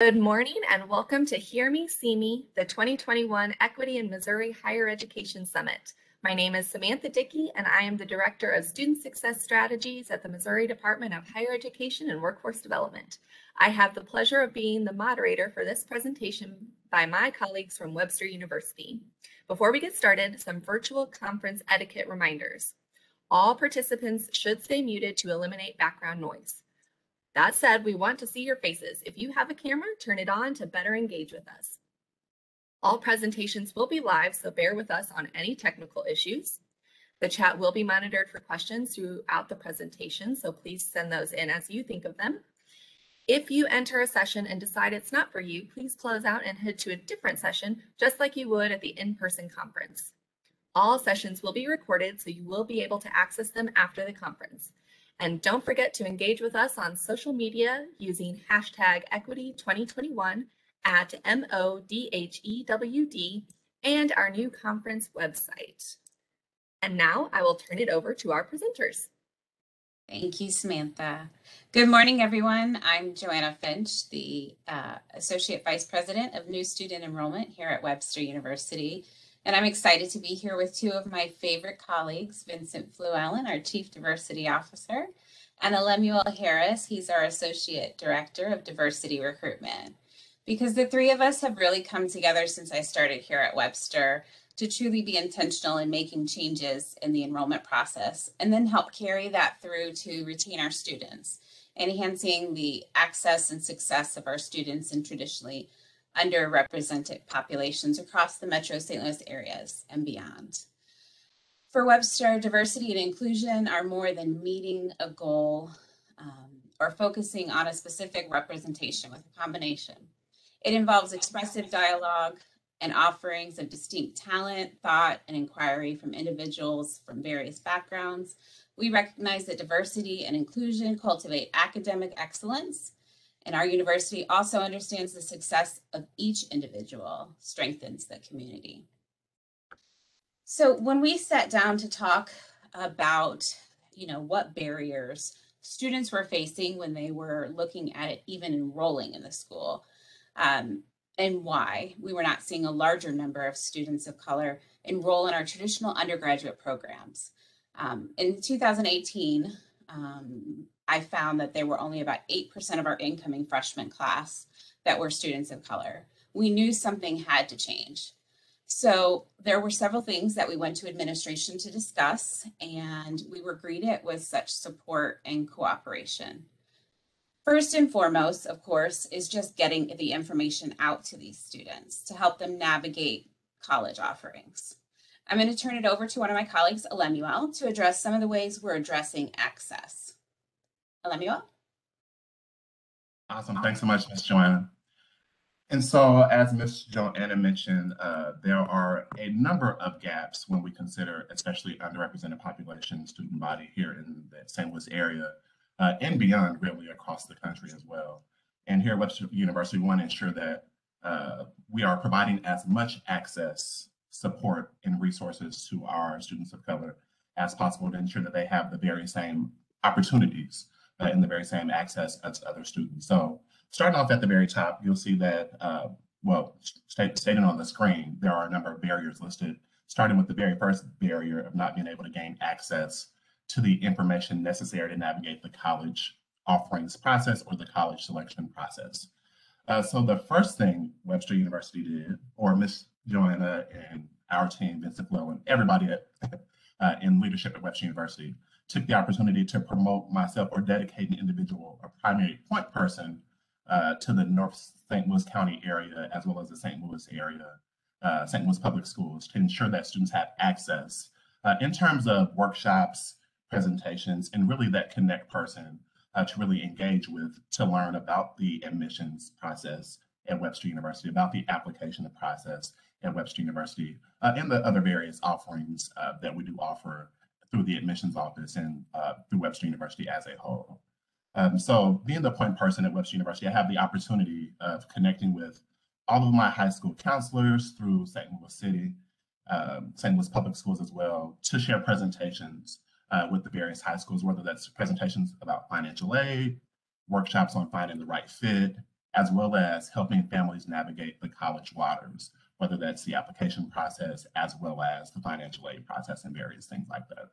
Good morning and welcome to Hear Me, See Me, the 2021 Equity in Missouri Higher Education Summit. My name is Samantha Dickey and I am the Director of Student Success Strategies at the Missouri Department of Higher Education and Workforce Development. I have the pleasure of being the moderator for this presentation by my colleagues from Webster University. Before we get started, some virtual conference etiquette reminders. All participants should stay muted to eliminate background noise. That said, we want to see your faces. If you have a camera, turn it on to better engage with us. All presentations will be live, so bear with us on any technical issues. The chat will be monitored for questions throughout the presentation, so please send those in as you think of them. If you enter a session and decide it's not for you, please close out and head to a different session, just like you would at the in-person conference. All sessions will be recorded, so you will be able to access them after the conference. And don't forget to engage with us on social media using hashtag equity2021 at MODHEWD and our new conference website. And now I will turn it over to our presenters. Thank you, Samantha. Good morning, everyone. I'm Joanna Finch, the uh, Associate Vice President of New Student Enrollment here at Webster University. And I'm excited to be here with two of my favorite colleagues, Vincent Flewellen, our Chief Diversity Officer, and Lemuel Harris, he's our Associate Director of Diversity Recruitment. Because the three of us have really come together since I started here at Webster to truly be intentional in making changes in the enrollment process and then help carry that through to retain our students, enhancing the access and success of our students in traditionally underrepresented populations across the Metro St. Louis areas and beyond. For Webster, diversity and inclusion are more than meeting a goal um, or focusing on a specific representation with a combination. It involves expressive dialogue and offerings of distinct talent, thought, and inquiry from individuals from various backgrounds. We recognize that diversity and inclusion cultivate academic excellence and our university also understands the success of each individual strengthens the community. So when we sat down to talk about, you know, what barriers students were facing when they were looking at it, even enrolling in the school, um, and why we were not seeing a larger number of students of color enroll in our traditional undergraduate programs. Um, in 2018, um, I found that there were only about 8% of our incoming freshman class that were students of color. We knew something had to change. So there were several things that we went to administration to discuss, and we were greeted with such support and cooperation. First and foremost, of course, is just getting the information out to these students to help them navigate college offerings. I'm going to turn it over to one of my colleagues, Lemuel, to address some of the ways we're addressing access. Lemuel? Awesome. Thanks so much, Ms. Joanna. And so, as Ms. Joanna mentioned, uh, there are a number of gaps when we consider, especially underrepresented population student body here in the St. Louis area uh, and beyond, really across the country as well. And here at Webster University, we want to ensure that uh, we are providing as much access, support, and resources to our students of color as possible to ensure that they have the very same opportunities uh, in the very same access as other students. So starting off at the very top, you'll see that, uh, well, state, stated on the screen, there are a number of barriers listed, starting with the very first barrier of not being able to gain access to the information necessary to navigate the college offerings process or the college selection process. Uh, so the first thing Webster University did, or Miss Joanna and our team, Vincent Flo, and everybody at, uh, in leadership at Webster University, took the opportunity to promote myself or dedicate an individual, a primary point person uh, to the North St. Louis County area, as well as the St. Louis area, uh, St. Louis Public Schools, to ensure that students have access uh, in terms of workshops, presentations, and really that connect person uh, to really engage with, to learn about the admissions process at Webster University, about the application process at Webster University, uh, and the other various offerings uh, that we do offer through the admissions office and uh, through Webster University as a whole. Um, so being the point person at Webster University, I have the opportunity of connecting with all of my high school counselors through St. Louis City, um, St. Louis Public Schools as well, to share presentations uh, with the various high schools, whether that's presentations about financial aid, workshops on finding the right fit, as well as helping families navigate the college waters, whether that's the application process as well as the financial aid process and various things like that.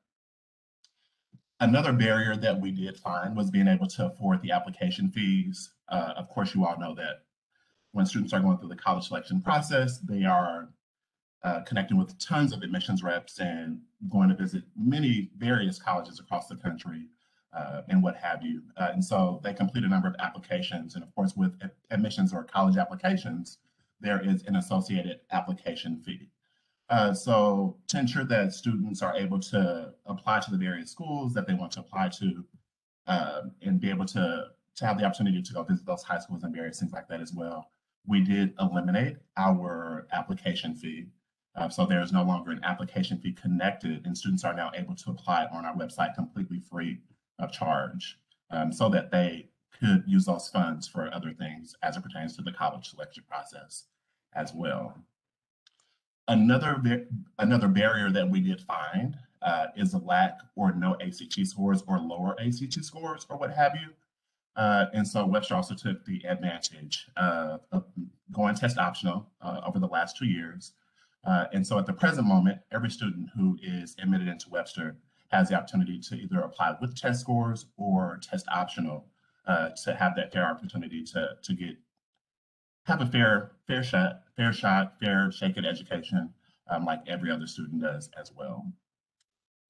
Another barrier that we did find was being able to afford the application fees. Uh, of course, you all know that when students are going through the college selection process, they are uh, connecting with tons of admissions reps and going to visit many various colleges across the country uh, and what have you. Uh, and so they complete a number of applications. And of course, with admissions or college applications, there is an associated application fee. Uh, so to ensure that students are able to apply to the various schools that they want to apply to uh, and be able to, to have the opportunity to go visit those high schools and various things like that as well, we did eliminate our application fee. Uh, so there is no longer an application fee connected and students are now able to apply on our website completely free of charge um, so that they could use those funds for other things as it pertains to the college selection process as well. Another, another barrier that we did find uh, is a lack or no ACT scores or lower ACT scores or what have you. Uh, and so Webster also took the advantage of going test optional uh, over the last two years. Uh, and so at the present moment, every student who is admitted into Webster has the opportunity to either apply with test scores or test optional uh, to have that fair opportunity to, to get have a fair fair shot, fair shot, fair shake at education, um, like every other student does as well.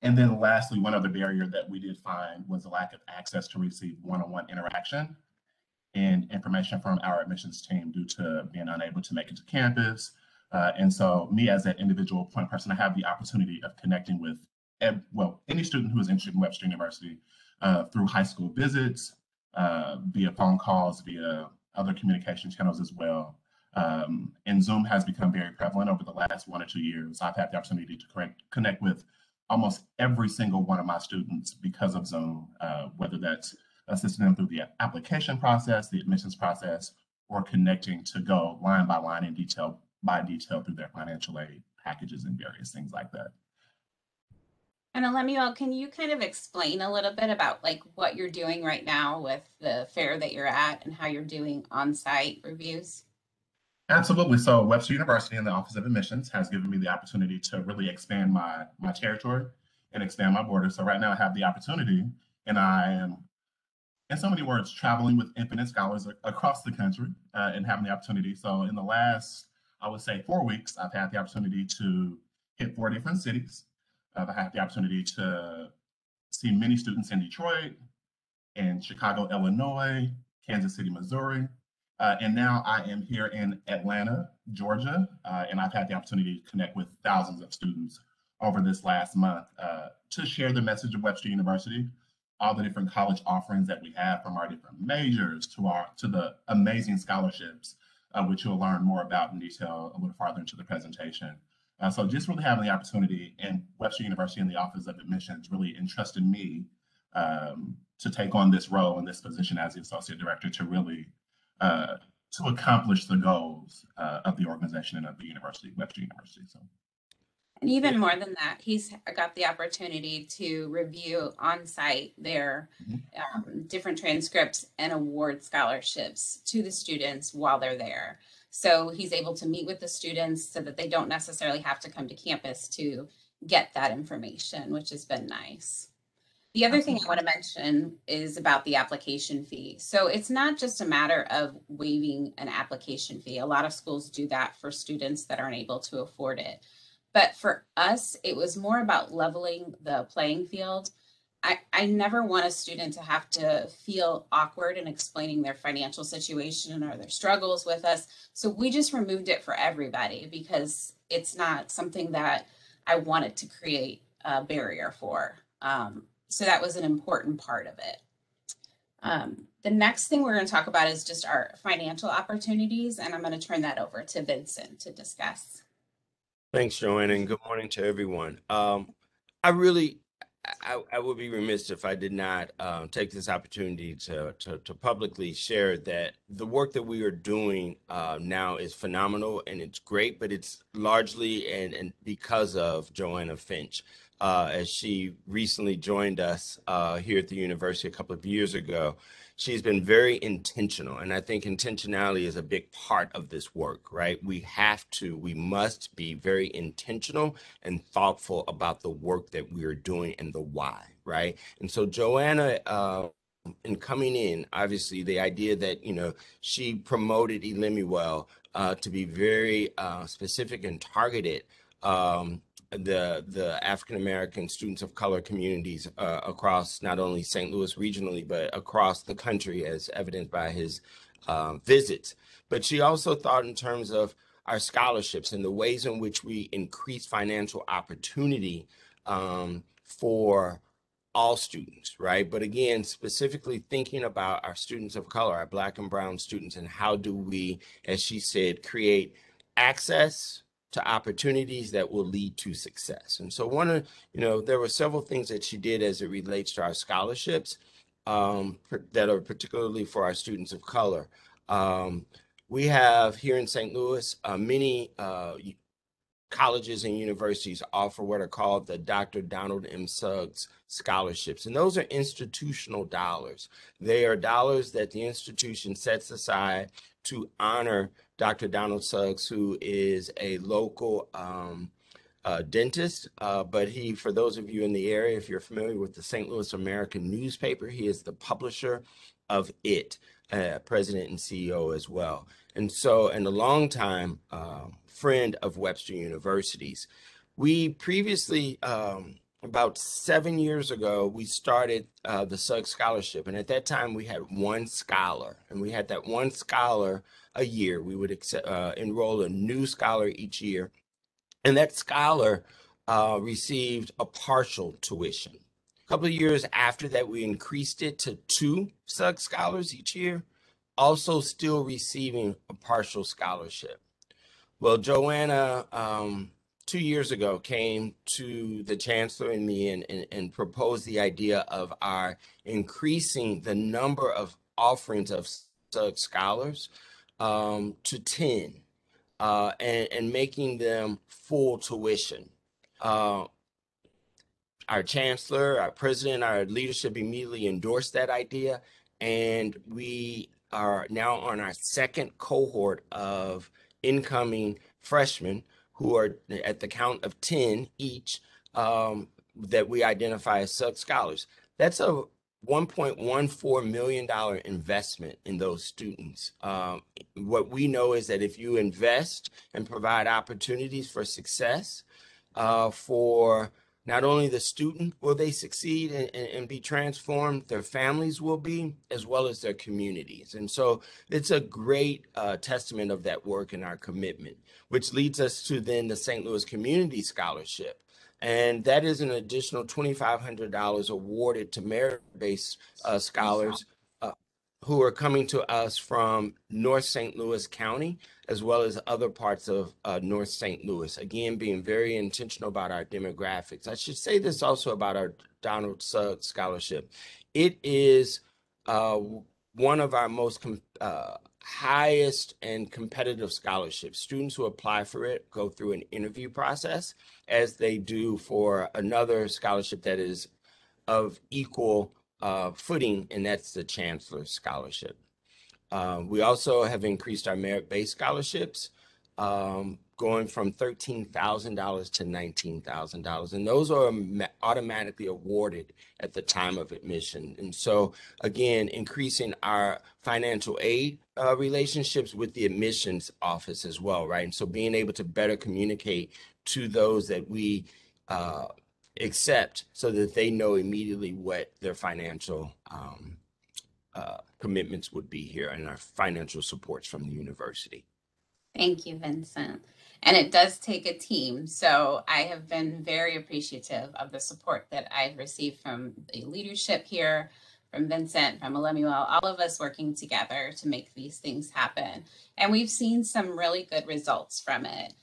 And then lastly, one other barrier that we did find was the lack of access to receive one-on-one interaction and information from our admissions team due to being unable to make it to campus. Uh, and so me as that individual point person, I have the opportunity of connecting with, well, any student who is interested in Webster University uh, through high school visits, uh, via phone calls, via other communication channels as well. Um, and Zoom has become very prevalent over the last one or two years. I've had the opportunity to correct, connect with almost every single one of my students because of Zoom, uh, whether that's assisting them through the application process, the admissions process, or connecting to go line by line and detail by detail through their financial aid packages and various things like that. And Lemuel, can you kind of explain a little bit about like what you're doing right now with the fair that you're at and how you're doing on-site reviews? Absolutely. So Webster University and the Office of Admissions has given me the opportunity to really expand my my territory and expand my borders. So right now I have the opportunity and I am, in so many words, traveling with infinite scholars across the country uh, and having the opportunity. So in the last, I would say four weeks, I've had the opportunity to hit four different cities. I've had the opportunity to see many students in Detroit, in Chicago, Illinois, Kansas City, Missouri, uh, and now I am here in Atlanta, Georgia, uh, and I've had the opportunity to connect with thousands of students over this last month uh, to share the message of Webster University, all the different college offerings that we have from our different majors to our to the amazing scholarships, uh, which you'll learn more about in detail a little farther into the presentation. Uh, so just really having the opportunity and Webster University and the Office of Admissions really entrusted me um, to take on this role and this position as the Associate Director to really uh, to accomplish the goals uh, of the organization and of the university, Webster University. So, And even more than that, he's got the opportunity to review on-site their Mhm. um, different transcripts and award scholarships to the students while they're there. So he's able to meet with the students so that they don't necessarily have to come to campus to get that information, which has been nice. The other thing I want to mention is about the application fee. So it's not just a matter of waiving an application fee. A lot of schools do that for students that aren't able to afford it. But for us, it was more about leveling the playing field. I, I never want a student to have to feel awkward in explaining their financial situation or their struggles with us. So we just removed it for everybody because it's not something that I wanted to create a barrier for. Um, so that was an important part of it. Um, the next thing we're going to talk about is just our financial opportunities, and I'm going to turn that over to Vincent to discuss. Thanks, Joanne, and good morning to everyone. Um, I really, I, I would be remiss if I did not um, take this opportunity to, to to publicly share that the work that we are doing uh, now is phenomenal and it's great, but it's largely and and because of Joanna Finch, uh, as she recently joined us uh, here at the university a couple of years ago. She's been very intentional. And I think intentionality is a big part of this work, right? We have to, we must be very intentional and thoughtful about the work that we are doing and the why, right? And so Joanna, uh, in coming in, obviously the idea that, you know, she promoted Elemuelle uh, to be very uh, specific and targeted um, the the African American students of color communities uh, across not only St. Louis regionally but across the country, as evidenced by his uh, visits. But she also thought in terms of our scholarships and the ways in which we increase financial opportunity um, for all students, right? But again, specifically thinking about our students of color, our Black and Brown students, and how do we, as she said, create access to opportunities that will lead to success. And so one of, you know, there were several things that she did as it relates to our scholarships um, that are particularly for our students of color. Um, we have here in St. Louis uh, many uh, colleges and universities offer what are called the Dr. Donald M. Suggs scholarships. And those are institutional dollars. They are dollars that the institution sets aside to honor Dr. Donald Suggs, who is a local um, uh, dentist, uh, but he, for those of you in the area, if you're familiar with the St. Louis American newspaper, he is the publisher of it, uh, president and CEO as well. And so, and a long time uh, friend of Webster University's. We previously, um, about seven years ago, we started uh, the Suggs Scholarship. And at that time, we had one scholar, and we had that one scholar a year. We would uh, enroll a new scholar each year. And that scholar uh, received a partial tuition. A couple of years after that, we increased it to two Suggs scholars each year, also still receiving a partial scholarship. Well, Joanna, um, two years ago, came to the chancellor and me and, and, and proposed the idea of our increasing the number of offerings of Suggs scholars um, to 10 uh, and, and making them full tuition. Uh, our chancellor, our president, our leadership immediately endorsed that idea. And we are now on our second cohort of incoming freshmen who are at the count of 10 each um, that we identify as Suggs scholars. That's a $1.14 million investment in those students. Um, what we know is that if you invest and provide opportunities for success uh, for not only the student will they succeed and, and, and, be transformed, their families will be, as well as their communities. And so it's a great uh, testament of that work and our commitment, which leads us to then the St. Louis Community Scholarship. And that is an additional $2,500 awarded to merit-based uh, scholars uh, who are coming to us from North St. Louis County, as well as other parts of uh, North St. Louis. Again, being very intentional about our demographics. I should say this also about our Donald Sugg Scholarship. It is uh, one of our most uh, highest and competitive scholarships. Students who apply for it go through an interview process as they do for another scholarship that is of equal uh, footing, and that's the Chancellor Scholarship. Uh, we also have increased our merit-based scholarships um, going from $13,000 to $19,000. And those are automatically awarded at the time of admission. And so, again, increasing our financial aid uh, relationships with the admissions office as well, right? And so being able to better communicate to those that we uh, accept so that they know immediately what their financial um, uh, commitments would be here and our financial supports from the university. Thank you, Vincent. And it does take a team. So I have been very appreciative of the support that I've received from the leadership here, from Vincent, from Lemuel, all of us working together to make these things happen. And we've seen some really good results from it.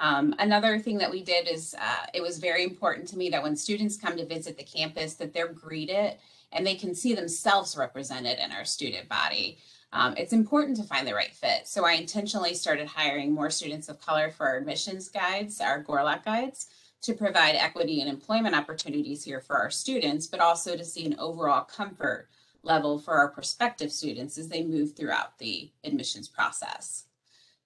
Um, another thing that we did is uh, it was very important to me that when students come to visit the campus that they're greeted and they can see themselves represented in our student body um, it's important to find the right fit. So I intentionally started hiring more students of color for our admissions guides, our Gorlok guides, to provide equity and employment opportunities here for our students, but also to see an overall comfort level for our prospective students as they move throughout the admissions process.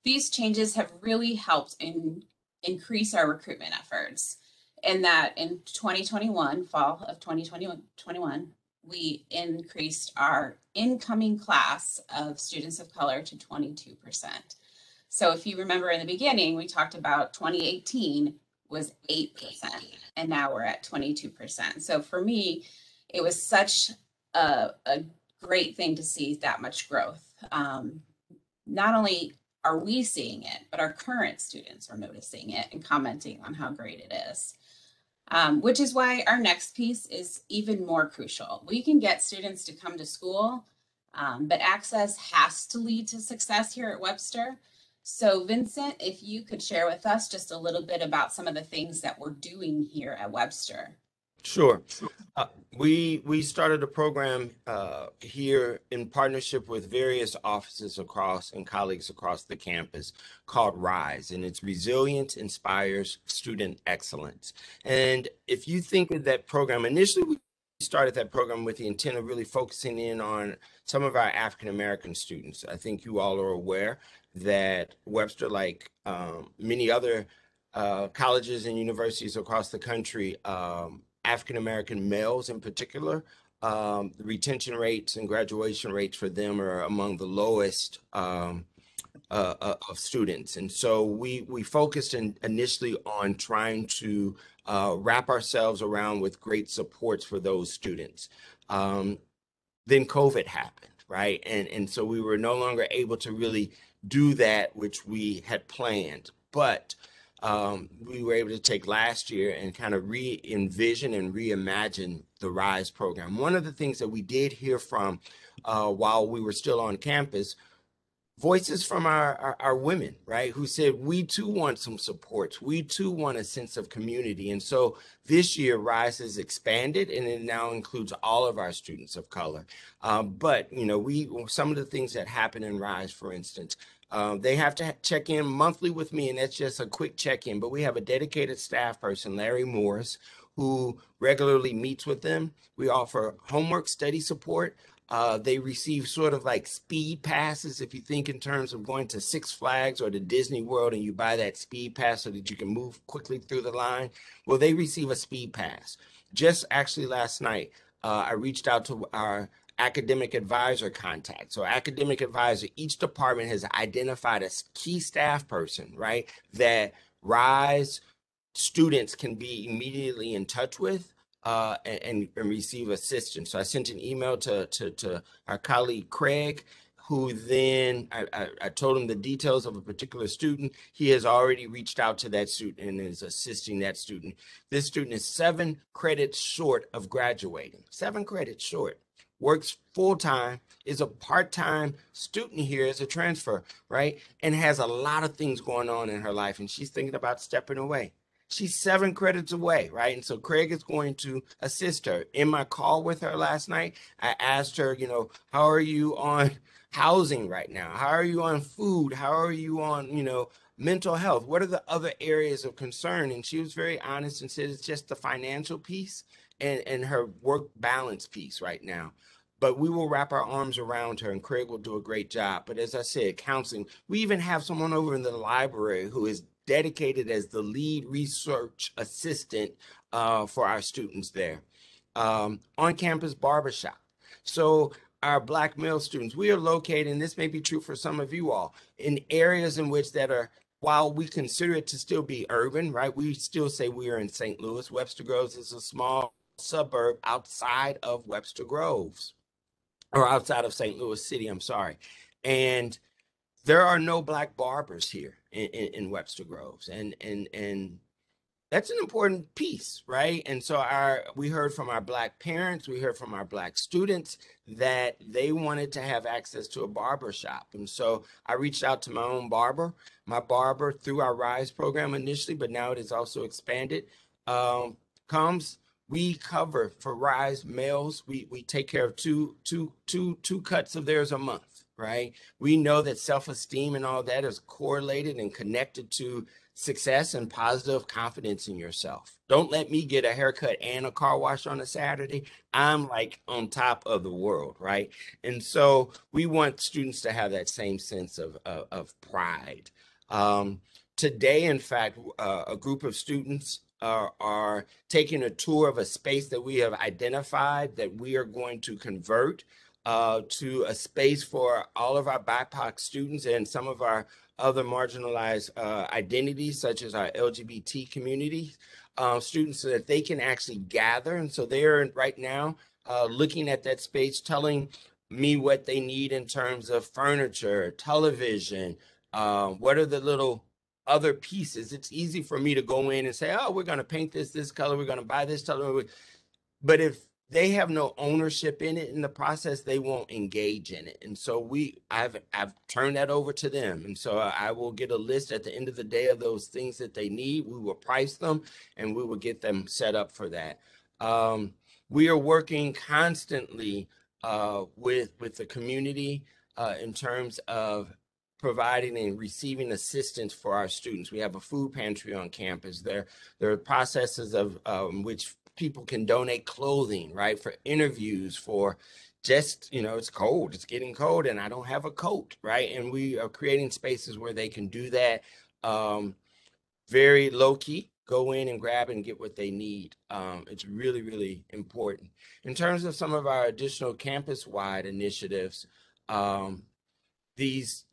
These changes have really helped in increase our recruitment efforts in that in 2021, fall of 2021, 21, we increased our incoming class of students of color to 22%. So if you remember in the beginning, we talked about 2018 was 8%, and now we're at 22%. So for me, it was such a, a great thing to see that much growth. Um, not only are we seeing it, but our current students are noticing it and commenting on how great it is. Um, which is why our next piece is even more crucial. We can get students to come to school, um, but access has to lead to success here at Webster. So Vincent, if you could share with us just a little bit about some of the things that we're doing here at Webster. Sure. Uh, we we started a program uh, here in partnership with various offices across and colleagues across the campus called Rise, and it's Resilience Inspires Student Excellence. And if you think of that program, initially we started that program with the intent of really focusing in on some of our African American students. I think you all are aware that Webster, like um, many other uh, colleges and universities across the country, um, African American males in particular, um, the retention rates and graduation rates for them are among the lowest um, uh, uh, of students. And so we we focused in, initially on trying to uh, wrap ourselves around with great supports for those students. Um, then COVID happened, right? And and so we were no longer able to really do that which we had planned, but um, we were able to take last year and kind of re-envision and reimagine the RISE program. One of the things that we did hear from uh, while we were still on campus, voices from our, our, our, women, right, who said, we too want some supports. We too want a sense of community. And so this year, RISE has expanded and it now includes all of our students of color. Um, but, you know, we, some of the things that happen in RISE, for instance, um, they have to check in monthly with me, and that's just a quick check in. But we have a dedicated staff person, Larry Morris, who regularly meets with them. We offer homework study support. Uh, they receive sort of like speed passes. If you think in terms of going to Six Flags or to Disney World and you buy that speed pass so that you can move quickly through the line, well, they receive a speed pass. Just actually last night, uh, I reached out to our academic advisor contact. So academic advisor, each department has identified a key staff person, right? That RISE students can be immediately in touch with uh, and, and, receive assistance. So I sent an email to, to, to our colleague Craig, who then I, I, I, told him the details of a particular student. He has already reached out to that student and is assisting that student. This student is seven credits short of graduating, seven credits short works full time, is a part time student here as a transfer, right? And has a lot of things going on in her life. And she's thinking about stepping away. She's seven credits away, right? And so Craig is going to assist her. In my call with her last night, I asked her, you know, how are you on housing right now? How are you on food? How are you on, you know, mental health? What are the other areas of concern? And she was very honest and said it's just the financial piece and, and her work balance piece right now but we will wrap our arms around her and Craig will do a great job. But as I said, counseling, we even have someone over in the library who is dedicated as the lead research assistant uh, for our students there. Um, on campus barbershop. So our black male students, we are located, and this may be true for some of you all, in areas in which that are while we consider it to still be urban, right? We still say we are in St. Louis. Webster Groves is a small suburb outside of Webster Groves or outside of St. Louis City, I'm sorry. And there are no black barbers here in, in, in, Webster Groves. And and and that's an important piece, right? And so our we heard from our black parents, we heard from our black students that they wanted to have access to a barber shop. And so I reached out to my own barber, my barber through our RISE program initially, but now it is also expanded. Um, comes we cover for rise males we we take care of two two two two cuts of theirs a month right? We know that self-esteem and all that is correlated and connected to success and positive confidence in yourself. Don't let me get a haircut and a car wash on a Saturday. I'm like on top of the world, right? And so we want students to have that same sense of, of, of pride. Um, today, in fact, uh, a group of students are, are taking a tour of a space that we have identified that we are going to convert uh, to a space for all of our BIPOC students and some of our other marginalized uh, identities, such as our LGBT community uh, students, so that they can actually gather. And so they're right now uh, looking at that space, telling me what they need in terms of furniture, television, uh, what are the little other pieces. It's easy for me to go in and say, oh, we're going to paint this this color, we're going to buy this color. But if they have no ownership in it in the process they won't engage in it and so we i've i've turned that over to them and so i will get a list at the end of the day of those things that they need we will price them and we will get them set up for that um, we are working constantly uh, with with the community uh, in terms of providing and receiving assistance for our students. We have a food pantry on campus. There, there are processes of um, which people can donate clothing, right, for interviews, for just, you know, it's cold, it's getting cold, and I don't have a coat, right? And we are creating spaces where they can do that um, very low key, go in and grab and get what they need. Um, it's really, really important. In terms of some of our additional campus wide initiatives, um, these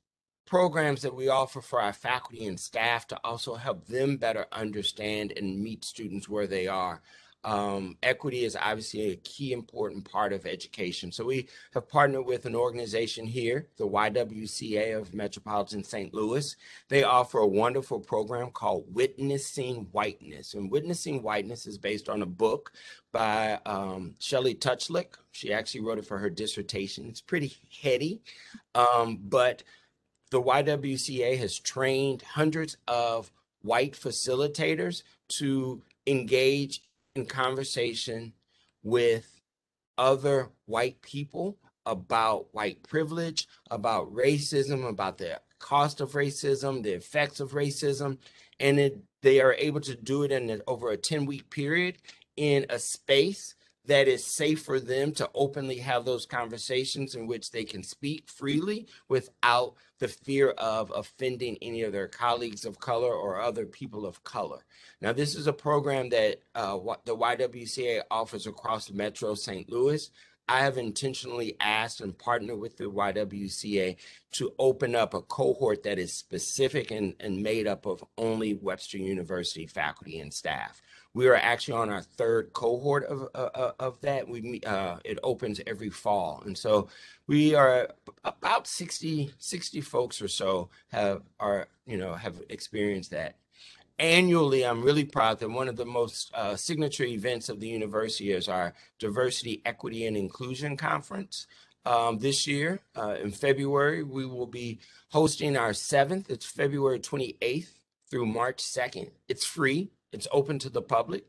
programs that we offer for our faculty and staff to also help them better understand and meet students where they are. Um, equity is obviously a key important part of education. So we have partnered with an organization here, the YWCA of Metropolitan St. Louis. They offer a wonderful program called Witnessing Whiteness. And Witnessing Whiteness is based on a book by um, Shelly Tochluk. She actually wrote it for her dissertation. It's pretty heady, um, but the YWCA has trained hundreds of white facilitators to engage in conversation with other white people about white privilege, about racism, about the cost of racism, the effects of racism, and it, they are able to do it in over a 10 week period in a space that is safe for them to openly have those conversations in which they can speak freely without the fear of offending any of their colleagues of color or other people of color. Now, this is a program that uh, the YWCA offers across Metro St. Louis. I have intentionally asked and partnered with the YWCA to open up a cohort that is specific and, and made up of only Webster University faculty and staff. We are actually on our third cohort of uh, uh, of that. We uh, it opens every fall, and so we are about 60, 60 folks or so have are you know have experienced that. Annually, I'm really proud that one of the most uh, signature events of the university is our Diversity, Equity, and Inclusion Conference. Um, this year, uh, in February, we will be hosting our seventh. It's February 28th through March 2nd. It's free. It's open to the public.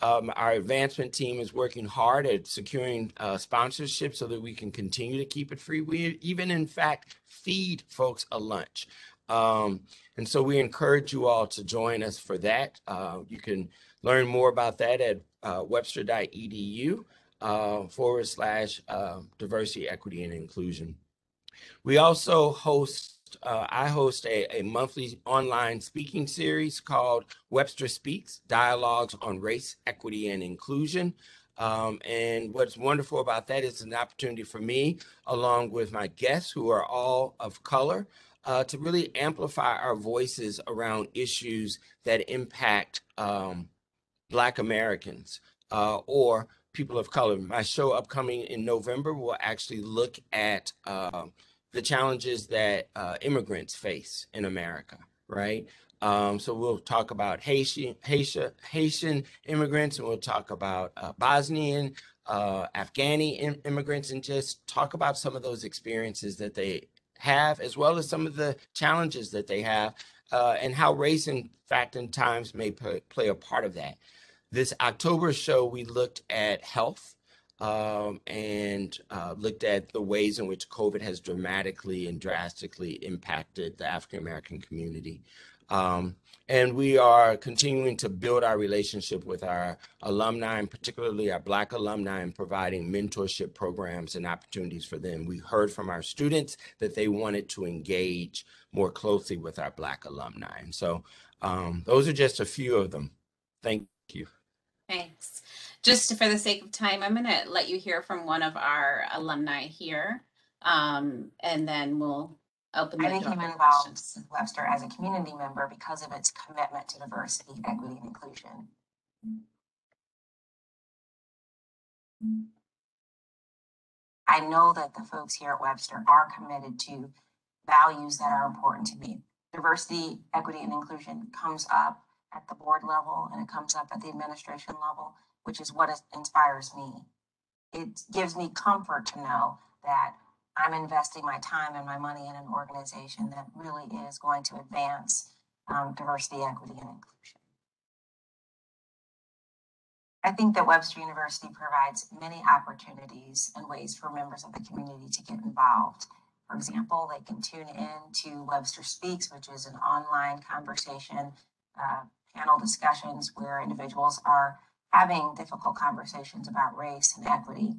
Um, our advancement team is working hard at securing uh, sponsorship so that we can continue to keep it free. We even, in fact, feed folks a lunch. Um, and so we encourage you all to join us for that. Uh, you can learn more about that at uh, webster.edu uh, forward slash uh, diversity, equity, and inclusion. We also host uh, I host a, a monthly online speaking series called Webster Speaks Dialogues on Race, Equity, and Inclusion. Um, and what's wonderful about that is an opportunity for me, along with my guests who are all of color, uh, to really amplify our voices around issues that impact um, Black Americans uh, or people of color. My show upcoming in November will actually look at uh, the challenges that uh, immigrants face in America, right? Um, so we'll talk about Haitian, Haitian, Haitian immigrants, and we'll talk about uh, Bosnian, uh, Afghani im- immigrants, and just talk about some of those experiences that they have, as well as some of the challenges that they have, uh, and how race, in fact, in times may p- play a part of that. This October show, we looked at health um, and uh, looked at the ways in which COVID has dramatically and drastically impacted the African American community. Um, and we are continuing to build our relationship with our alumni, and particularly our Black alumni, and providing mentorship programs and opportunities for them. We heard from our students that they wanted to engage more closely with our Black alumni. And so um, those are just a few of them. Thank you. Thanks. Just for the sake of time, I'm going to let you hear from one of our alumni here. Um, and then we'll open the I door became involved questions. with Webster as a community member because of its commitment to diversity, equity, and inclusion. I know that the folks here at Webster are committed to values that are important to me. Diversity, equity, and inclusion comes up at the board level and it comes up at the administration level, which is what inspires me. It gives me comfort to know that I'm investing my time and my money in an organization that really is going to advance um, diversity, equity, and inclusion. I think that Webster University provides many opportunities and ways for members of the community to get involved. For example, they can tune in to Webster Speaks, which is an online conversation, uh, panel discussions where individuals are having difficult conversations about race and equity.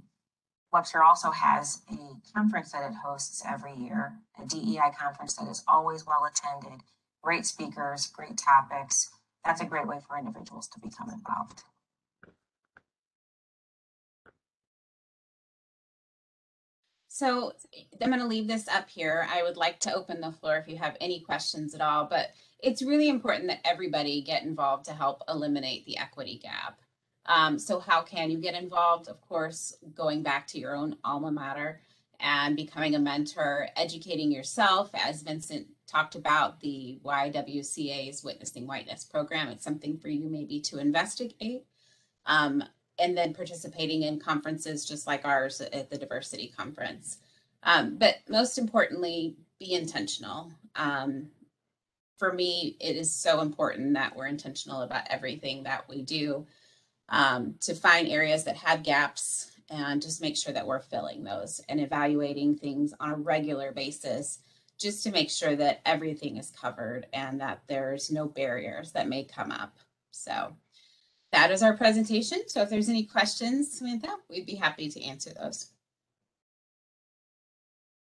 Webster also has a conference that it hosts every year, a DEI conference that is always well attended, great speakers, great topics. That's a great way for individuals to become involved. So I'm going to leave this up here. I would like to open the floor if you have any questions at all, but it's really important that everybody get involved to help eliminate the equity gap. Um, so how can you get involved? Of course, going back to your own alma mater and becoming a mentor, educating yourself, as Vincent talked about the YWCA's Witnessing Whiteness program. It's something for you maybe to investigate. Um, and then participating in conferences just like ours at the diversity conference. Um, but most importantly, be intentional. Um, for me, it is so important that we're intentional about everything that we do um, to find areas that have gaps and just make sure that we're filling those and evaluating things on a regular basis just to make sure that everything is covered and that there's no barriers that may come up. So that is our presentation. So if there's any questions, Samantha, we'd be happy to answer those.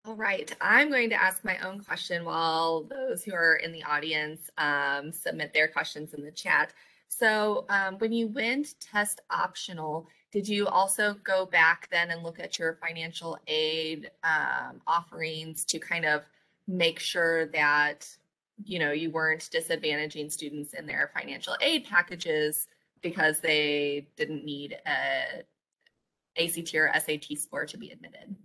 All right, I'm going to ask my own question while those who are in the audience um, submit their questions in the chat. So um, when you went test optional, did you also go back then and look at your financial aid um, offerings to kind of make sure that you know you weren't disadvantaging students in their financial aid packages because they didn't need a ACT or SAT score to be admitted?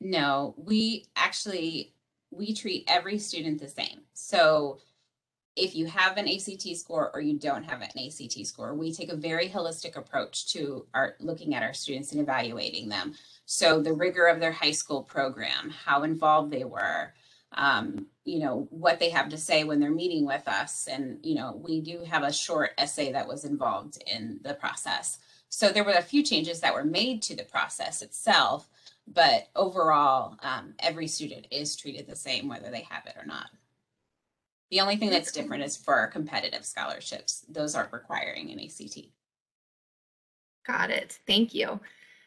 No, we actually we treat every student the same. So if you have an ACT score or you don't have an ACT score, we take a very holistic approach to our looking at our students and evaluating them. So the rigor of their high school program, how involved they were, um, you know, what they have to say when they're meeting with us. And, you know, we do have a short essay that was involved in the process. So there were a few changes that were made to the process itself, but overall, um, every student is treated the same whether they have it or not. The only thing that's different is for competitive scholarships. Those aren't requiring an ACT. Got it. Thank you.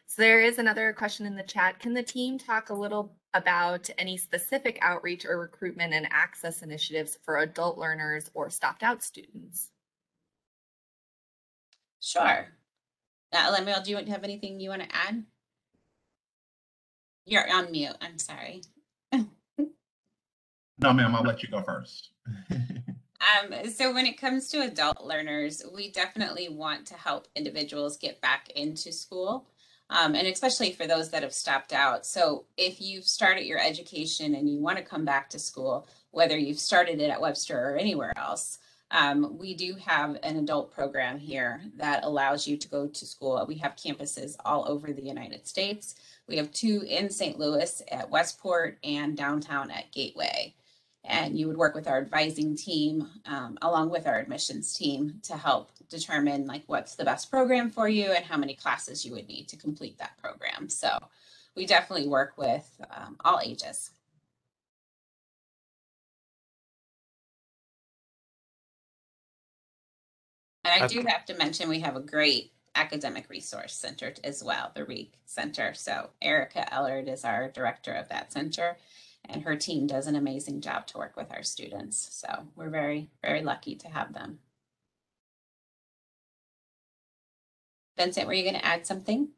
So there is another question in the chat. Can the team talk a little about any specific outreach or recruitment and access initiatives for adult learners or stopped out students? Sure. Uh, Lemuel, do you have anything you want to add? You're on mute. I'm sorry. No, ma'am, I'll let you go first. Um, so when it comes to adult learners, we definitely want to help individuals get back into school. Um, and especially for those that have stopped out. So if you've started your education and you want to come back to school, whether you've started it at Webster or anywhere else, um, we do have an adult program here that allows you to go to school. We have campuses all over the United States. We have two in St. Louis at Westport and downtown at Gateway. And you would work with our advising team um, along with our admissions team to help determine like what's the best program for you and how many classes you would need to complete that program. So we definitely work with um, all ages. And I do have to mention, we have a great academic resource center as well, the Reeg Center. So Erica Ellard is our director of that center, and her team does an amazing job to work with our students. So we're very, very lucky to have them. Vincent, were you going to add something?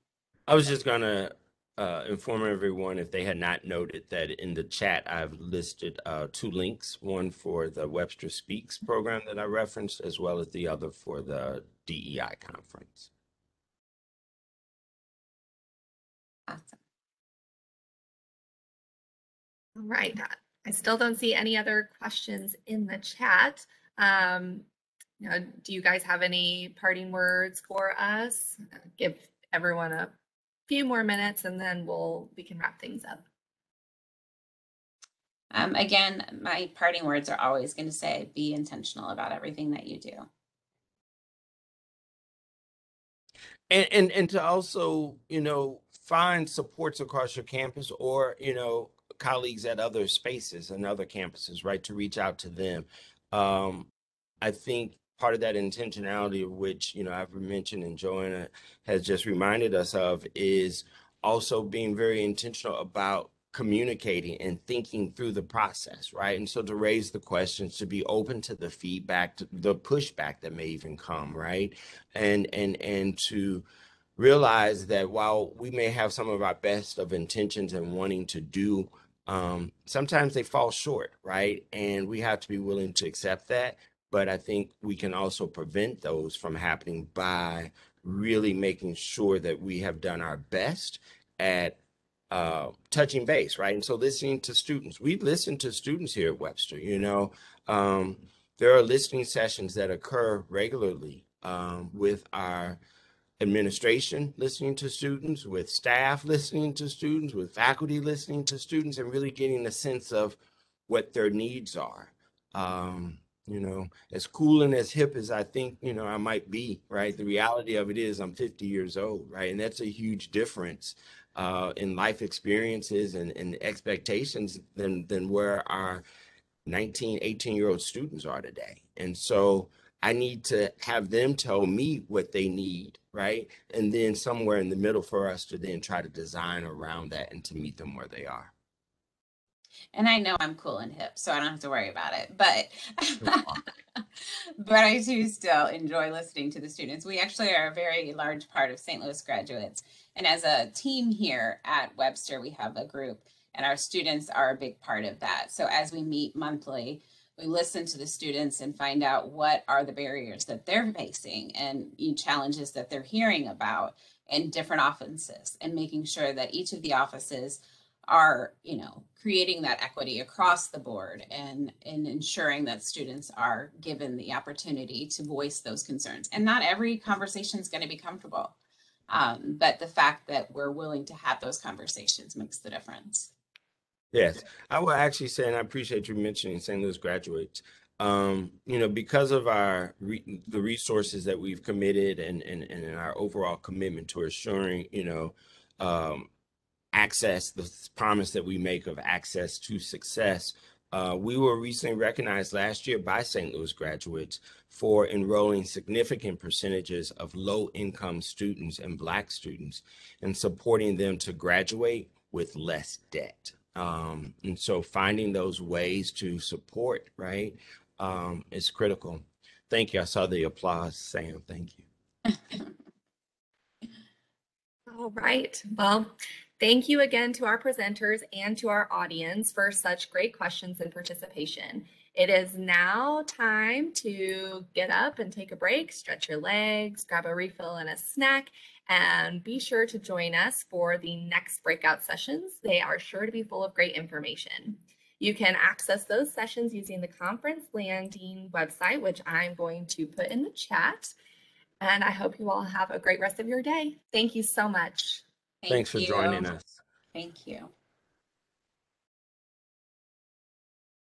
I was just gonna uh, inform everyone if they had not noted that in the chat I've listed uh, two links, one for the Webster Speaks program that I referenced, as well as the other for the DEI conference. Awesome. All right. I still don't see any other questions in the chat. Um, you know, do you guys have any parting words for us? Give everyone a few more minutes and then we'll, we can wrap things up. Um, again, my parting words are always going to say be intentional about everything that you do. And, and and to also, you know, find supports across your campus or, you know, colleagues at other spaces and other campuses, right? To reach out to them. Um, I think part of that intentionality which, you know, I've mentioned and Joanna has just reminded us of is also being very intentional about communicating and thinking through the process, right? And so to raise the questions, to be open to the feedback, to the pushback that may even come, right? And and and to realize that while we may have some of our best of intentions and wanting to do, um, sometimes they fall short, right? And we have to be willing to accept that. But I think we can also prevent those from happening by really making sure that we have done our best at uh, touching base, right? And so listening to students. We listen to students here at Webster, you know. Um, there are listening sessions that occur regularly um, with our administration listening to students, with staff listening to students, with faculty listening to students, and really getting a sense of what their needs are. Um, you know, as cool and as hip as I think, you know, I might be, right? The reality of it is I'm 50 years old, right? And that's a huge difference uh, in life experiences and, and expectations than, than where our 19, 18 year old students are today. And so I need to have them tell me what they need, right? And then somewhere in the middle for us to then try to design around that and to meet them where they are. And I know I'm cool and hip, so I don't have to worry about it. But but I do still enjoy listening to the students. We actually are a very large part of St. Louis graduates. And as a team here at Webster, we have a group and our students are a big part of that. So as we meet monthly, we listen to the students and find out what are the barriers that they're facing and challenges that they're hearing about in different offices and making sure that each of the offices are you know creating that equity across the board and and ensuring that students are given the opportunity to voice those concerns. And not every conversation is going to be comfortable um, but the fact that we're willing to have those conversations makes the difference Yes, I will actually say, and I appreciate you mentioning St. Louis graduates. Um, you know, because of our re- the resources that we've committed and, and and our overall commitment to assuring, you know, um, access, the promise that we make of access to success. Uh, we were recently recognized last year by St. Louis graduates for enrolling significant percentages of low income students and Black students and supporting them to graduate with less debt. Um, and so finding those ways to support, right, um, is critical. Thank you. I saw the applause, Sam. Thank you. All right. Well, thank you again to our presenters and to our audience for such great questions and participation. It is now time to get up and take a break, stretch your legs, grab a refill and a snack, and be sure to join us for the next breakout sessions. They are sure to be full of great information. You can access those sessions using the conference landing website, which I'm going to put in the chat. And I hope you all have a great rest of your day. Thank you so much. Thank Thanks for joining us. thank you